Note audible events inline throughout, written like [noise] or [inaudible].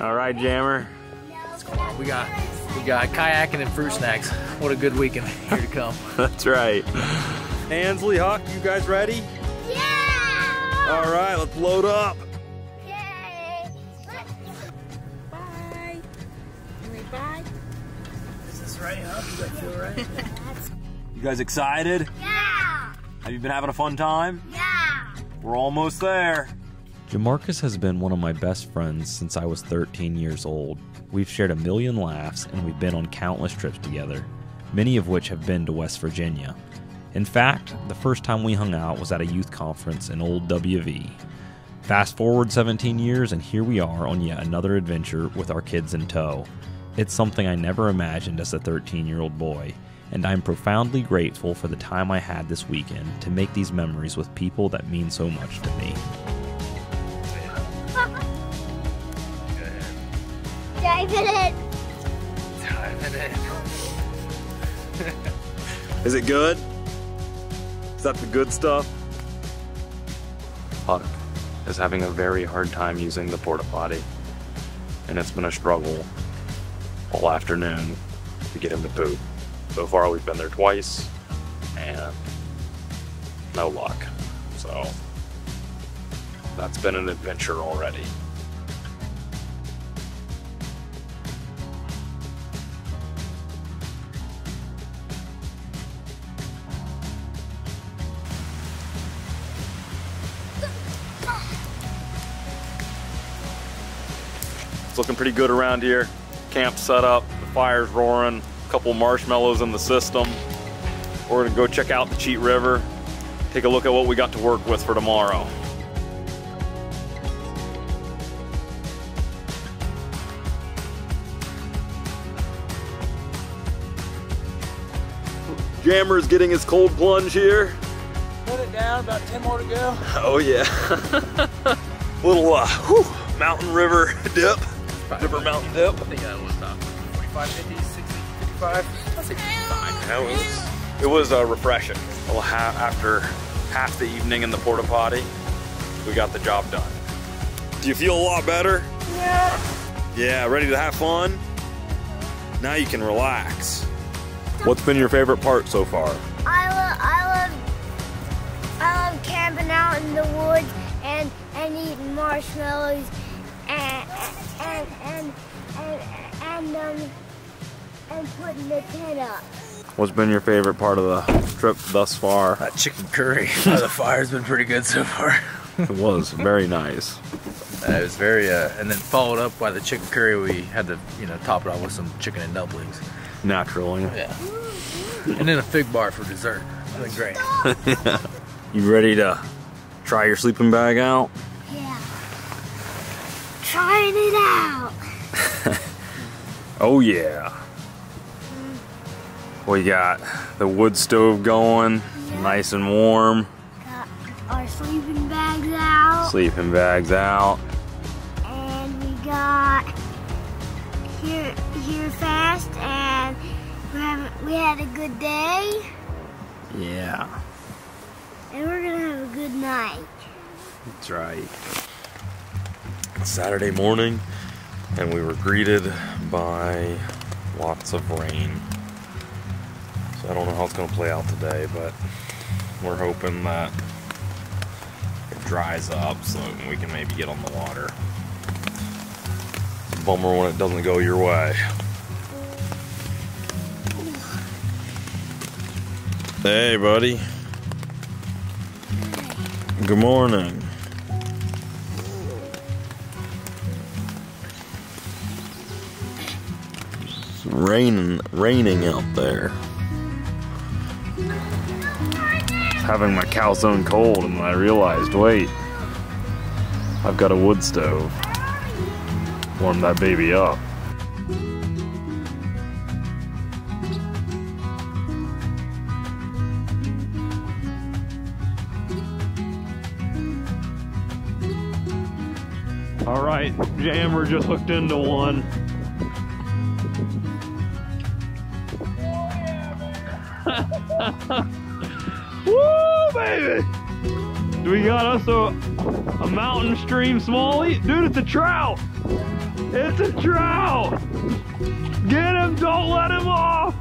All right, Jammer. We got we got kayaking and fruit snacks. What a good weekend here to come. [laughs] That's right. Ansley, Huck, you guys ready? Yeah! All right, let's load up. Yay! Bye. Bye. Is this right, huh? Does that feel right? You guys excited? Yeah! Have you been having a fun time? Yeah! We're almost there. Jamarcus has been one of my best friends since I was 13 years old. We've shared a million laughs and we've been on countless trips together, many of which have been to West Virginia. In fact, the first time we hung out was at a youth conference in Old WV. Fast forward 17 years, and here we are on yet another adventure with our kids in tow. It's something I never imagined as a 13 year old boy, and I'm profoundly grateful for the time I had this weekend to make these memories with people that mean so much to me. [laughs] Is it good? Is that the good stuff? Huck is having a very hard time using the porta potty, and it's been a struggle all afternoon to get him to poop. So far, we've been there twice, and no luck. So that's been an adventure already. It's looking pretty good around here. Camp set up, the fire's roaring, a couple marshmallows in the system. We're gonna go check out the Cheat River, take a look at what we got to work with for tomorrow. Jammer's getting his cold plunge here. Put it down, about 10 more to go. Oh yeah. [laughs] Little uh, whew, mountain river [laughs] dip. River mountain dip. I think that was about 45, 50, 60, 55. I'll say 55. That was, it was uh, refreshing. Well, ha- after half the evening in the porta potty, we got the job done. Do you feel a lot better? Yeah! Yeah, ready to have fun? Now you can relax. What's been your favorite part so far? I love, I love, I love camping out in the woods and, and eating marshmallows and, and, and, and, and, um, and putting the tent up. What's been your favorite part of the trip thus far? That chicken curry by [laughs] the fire's been pretty good so far. It was very nice. Uh, it was very, uh, and then followed up by the chicken curry. We had to, you know, top it off with some chicken and dumplings. Naturally. Yeah. And then a fig bar for dessert. That was great. [laughs] You ready to try your sleeping bag out? Trying it out. [laughs] Oh yeah. We got the wood stove going, nice and warm. Got our sleeping bags out. Sleeping bags out. and we got here here fast and having, we had a good day Yeah, and we're gonna have a good night. that's right. Saturday morning, and we were greeted by lots of rain. So I don't know how it's going to play out today, but we're hoping that it dries up so we can maybe get on the water. Bummer when it doesn't go your way. Hey, buddy. Good morning. Raining, raining out there. Having my calzone cold, and I realized, wait, I've got a wood stove. Warm that baby up. All right, Jammer just hooked into one. [laughs] Woo, baby! we got us a, a mountain stream smallie. Dude, it's a trout. It's a trout. Get him, don't let him off.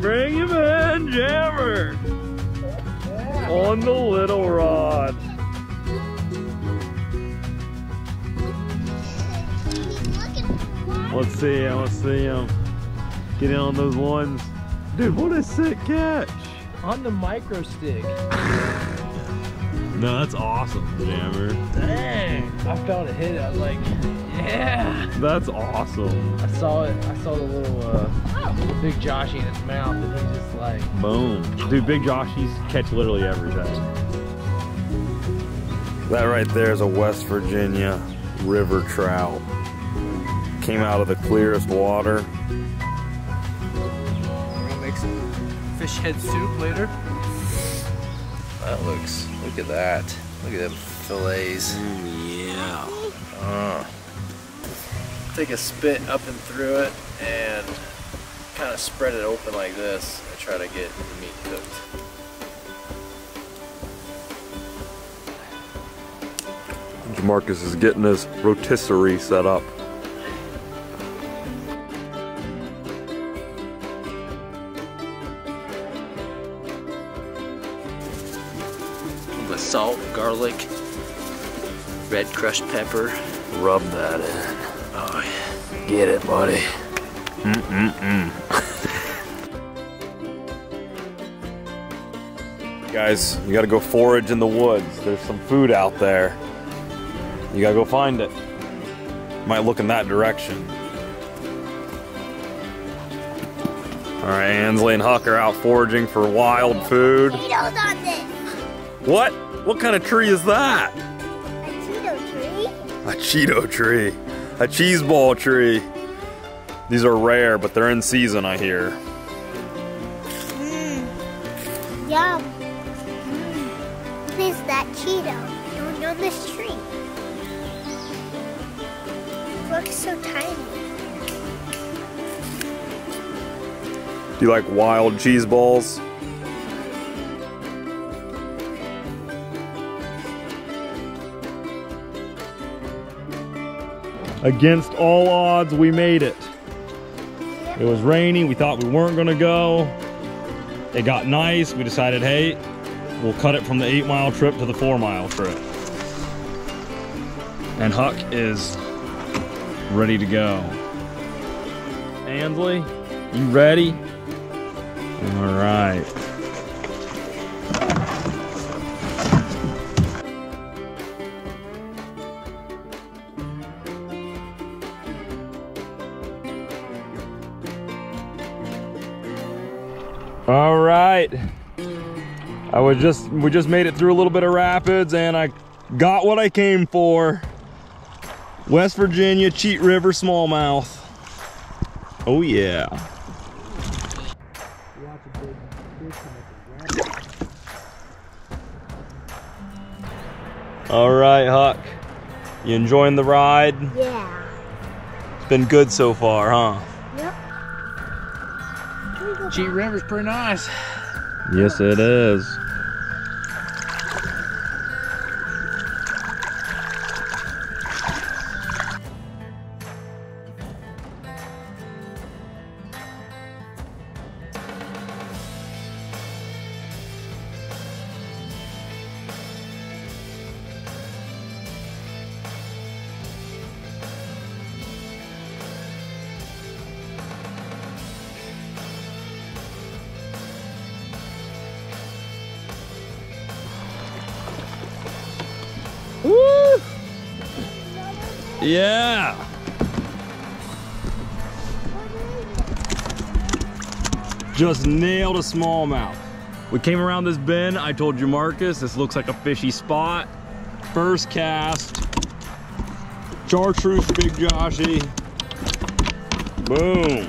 Bring him in, Jammer. On the little rod. Let's see him, let's see him. Get in on those ones. Dude, what a sick catch. On the micro stick. No, that's awesome, Jammer. Dang. I felt it hit it. I was like, yeah. That's awesome. I saw it. I saw the little uh, big Joshy in his mouth, and he's just like, Boom. Dude, Big Josh, he's catch literally everything. That right there is a West Virginia river trout. Came out of the clearest water. we're gonna make some fish head soup later. That looks. Look at that. Look at them fillets. yeah. Uh, take a spit up and through it and kind of spread it open like this and try to get the meat cooked. Jamarcus is getting his rotisserie set up. The salt, garlic, red crushed pepper. Rub that in. Oh, yeah. get it, buddy. Guys, you gotta go forage in the woods. There's some food out there. You gotta go find it. Might look in that direction. Alright, Ansley and Huck are out foraging for wild food. Cheetos on this. What? What kind of tree is that? A Cheeto tree. A Cheeto tree. A cheese ball tree. These are rare, but they're in season, I hear. Yum. Mm. Is that Cheeto? Don't on this tree. Looks so tiny. Do you like wild cheese balls? Against all odds, we made it. It was raining. We thought we weren't going to go. It got nice. We decided, hey, we'll cut it from the eight mile trip to the four mile trip. And Huck is ready to go. Ansley, you ready? All right. All right. I was just we just made it through a little bit of rapids and I got what I came for. West Virginia Cheat River smallmouth. Oh yeah. All right, Huck. You enjoying the ride? Yeah. It's been good so far, huh? Cheat River's pretty nice. Yes, it is. Yeah. Just nailed a smallmouth. We came around this bend. I told you, Marcus, this looks like a fishy spot. First cast. Chartreuse Big Joshy. Boom.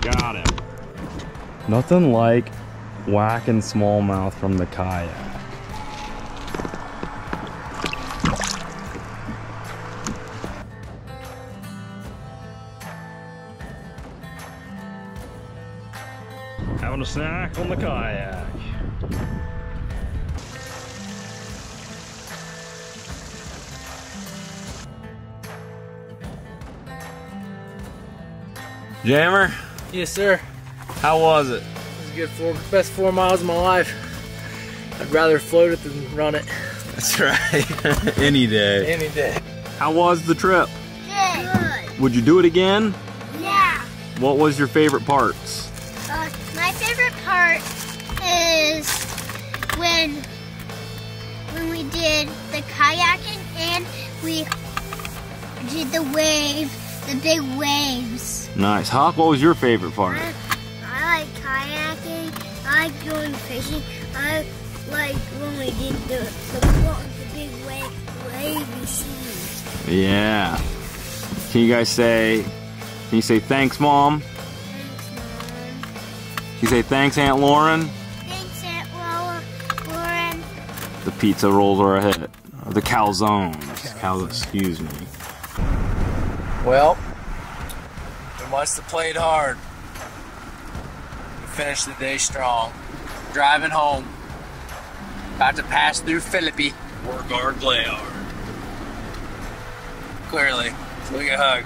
Got it. Nothing like whacking smallmouth from the kayak. Snack on the kayak. Jammer, Yes, sir. how was it? It was a good four, best four miles of my life. I'd rather float it than run it That's right. [laughs] Any day. any day. How was the trip? Good. Would you do it again? Yeah. What was your favorite parts? Uh, my favorite part is when when we did the kayaking and we did the wave, the big waves. Nice. Hawk, what was your favorite part? I, I like kayaking. I like going fishing. I like when we did the the, the big wave wavy scenes. Yeah. Can you guys say, can you say thanks, Mom? Thanks, Mom. Can you say thanks, Aunt Lauren? Thanks, Aunt Lola, Lauren. The pizza rolls are a hit. Or the calzones. Cal- excuse me. Well, we must have played hard. We finished the day strong. Driving home. About to pass through Philippi. Work hard, play hard. Clearly. So we can hug.